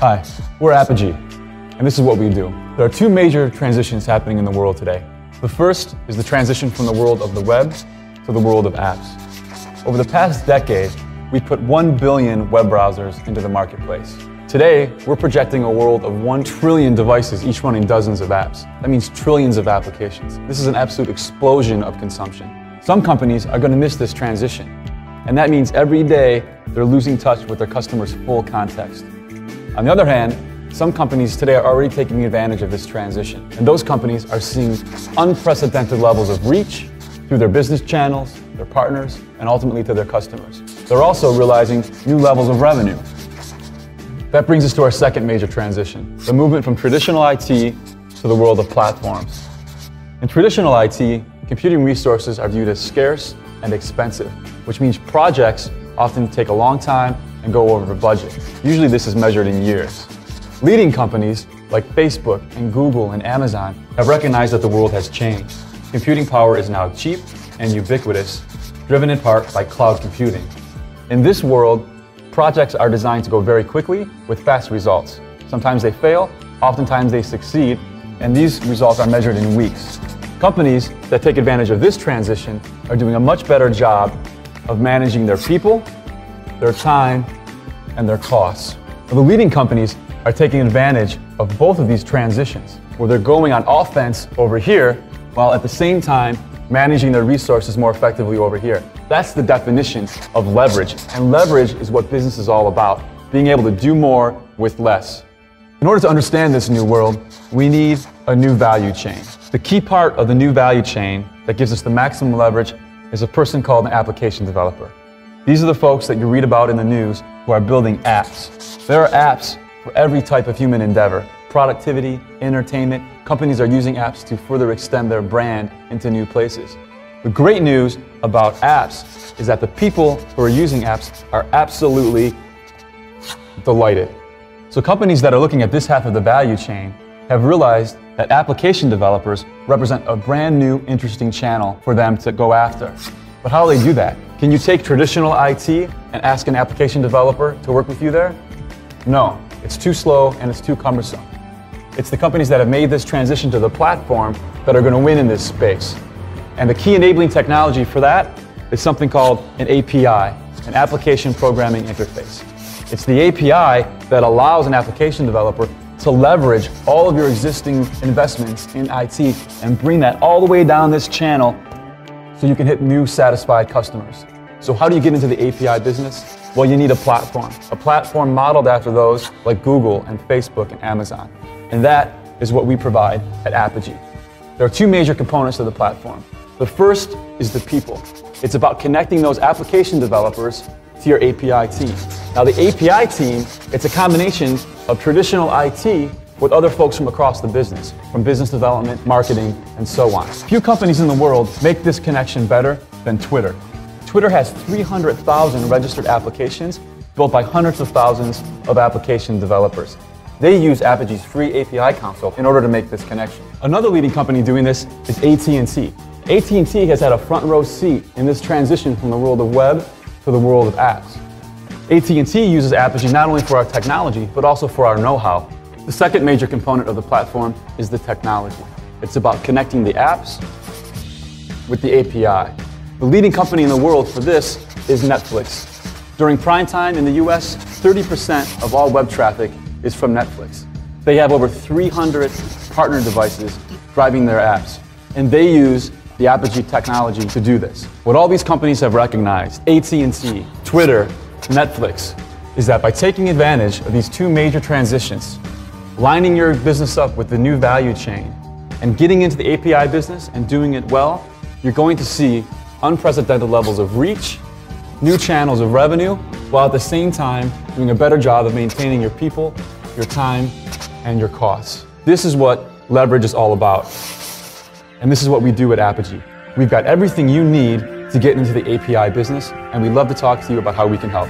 Hi, we're Apigee, and this is what we do. There are two major transitions happening in the world today. The first is the transition from the world of the web to the world of apps. Over the past decade, we've put 1 billion web browsers into the marketplace. Today, we're projecting a world of 1 trillion devices, each running dozens of apps. That means trillions of applications. This is an absolute explosion of consumption. Some companies are going to miss this transition, and that means every day they're losing touch with their customers' full context. On the other hand, some companies today are already taking advantage of this transition, and those companies are seeing unprecedented levels of reach through their business channels, their partners, and ultimately to their customers. They're also realizing new levels of revenue. That brings us to our second major transition the movement from traditional IT to the world of platforms. In traditional IT, computing resources are viewed as scarce and expensive, which means projects often take a long time and go over budget. Usually this is measured in years. Leading companies like Facebook and Google and Amazon have recognized that the world has changed. Computing power is now cheap and ubiquitous, driven in part by cloud computing. In this world, projects are designed to go very quickly with fast results. Sometimes they fail, oftentimes they succeed, and these results are measured in weeks. Companies that take advantage of this transition are doing a much better job of managing their people, their time, and their costs. The leading companies are taking advantage of both of these transitions, where they're going on offense over here, while at the same time managing their resources more effectively over here. That's the definition of leverage. And leverage is what business is all about being able to do more with less. In order to understand this new world, we need a new value chain. The key part of the new value chain that gives us the maximum leverage is a person called an application developer. These are the folks that you read about in the news who are building apps. There are apps for every type of human endeavor productivity, entertainment. Companies are using apps to further extend their brand into new places. The great news about apps is that the people who are using apps are absolutely delighted. So, companies that are looking at this half of the value chain have realized that application developers represent a brand new, interesting channel for them to go after. But how do they do that? Can you take traditional IT and ask an application developer to work with you there? No, it's too slow and it's too cumbersome. It's the companies that have made this transition to the platform that are going to win in this space. And the key enabling technology for that is something called an API, an application programming interface. It's the API that allows an application developer to leverage all of your existing investments in IT and bring that all the way down this channel so you can hit new satisfied customers. So how do you get into the API business? Well, you need a platform, a platform modeled after those like Google and Facebook and Amazon. And that is what we provide at Apigee. There are two major components of the platform. The first is the people. It's about connecting those application developers to your API team. Now, the API team, it's a combination of traditional IT with other folks from across the business, from business development, marketing, and so on. Few companies in the world make this connection better than Twitter. Twitter has 300,000 registered applications built by hundreds of thousands of application developers. They use Apigee's free API console in order to make this connection. Another leading company doing this is AT&T. AT&T has had a front row seat in this transition from the world of web to the world of apps. AT&T uses Apogee not only for our technology, but also for our know-how. The second major component of the platform is the technology. It's about connecting the apps with the API. The leading company in the world for this is Netflix. During prime time in the US, 30% of all web traffic is from Netflix. They have over 300 partner devices driving their apps, and they use the Apigee technology to do this. What all these companies have recognized, AT&T, Twitter, Netflix, is that by taking advantage of these two major transitions, lining your business up with the new value chain, and getting into the API business and doing it well, you're going to see unprecedented levels of reach, new channels of revenue, while at the same time doing a better job of maintaining your people, your time, and your costs. This is what leverage is all about. And this is what we do at Apigee. We've got everything you need to get into the API business, and we'd love to talk to you about how we can help.